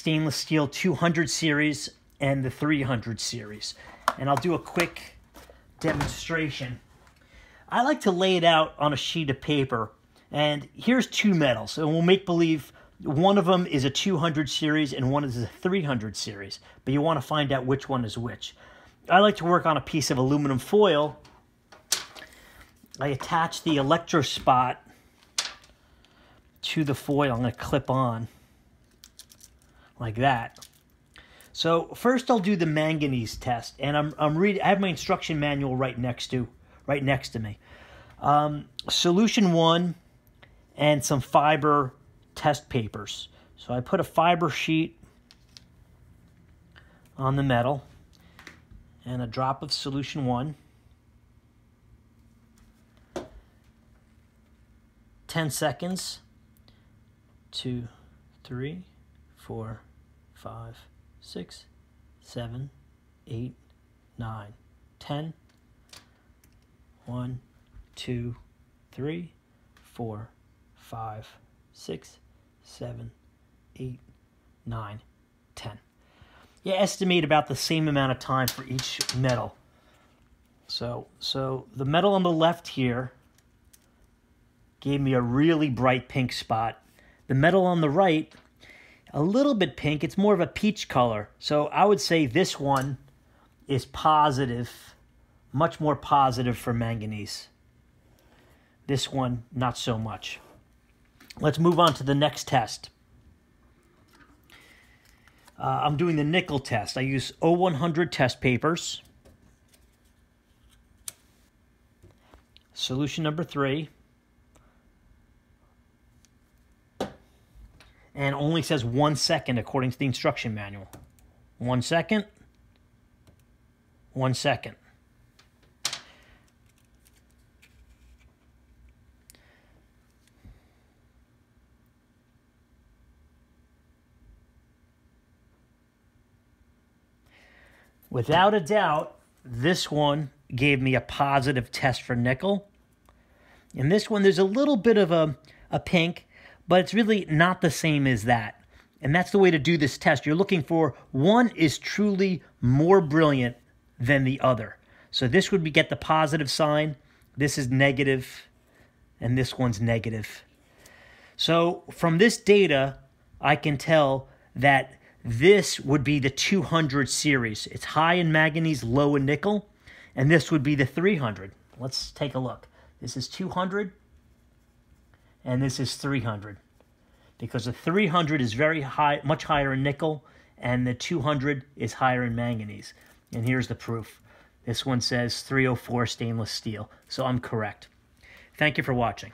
stainless steel 200 series and the 300 series. And I'll do a quick demonstration. I like to lay it out on a sheet of paper. And here's two metals. And we'll make believe one of them is a 200 series and one is a 300 series. But you want to find out which one is which. I like to work on a piece of aluminum foil. I attach the electrospot to the foil. I'm going to clip on like that. So first I'll do the manganese test, and I'm I'm reading. I have my instruction manual right next to right next to me. Um, solution one, and some fiber test papers. So I put a fiber sheet on the metal, and a drop of solution one. 10 seconds, two, three, four, five, six, seven, eight, nine, ten. One, two, three, four, five, six, seven, eight, nine, ten. You estimate about the same amount of time for each metal. So, so the metal on the left here gave me a really bright pink spot. The metal on the right a little bit pink. It's more of a peach color. So I would say this one is positive, much more positive for manganese. This one, not so much. Let's move on to the next test. Uh, I'm doing the nickel test. I use 0100 test papers. Solution number three. And only says one second according to the instruction manual. One second, one second. Without a doubt, this one gave me a positive test for nickel. In this one, there's a little bit of a, a pink, but it's really not the same as that. And that's the way to do this test. You're looking for one is truly more brilliant than the other. So this would be get the positive sign. This is negative, and this one's negative. So from this data, I can tell that this would be the 200 series. It's high in manganese, low in nickel, and this would be the 300. Let's take a look. This is 200, and this is 300 because the 300 is very high, much higher in nickel, and the 200 is higher in manganese. And here's the proof. This one says 304 stainless steel, so I'm correct. Thank you for watching.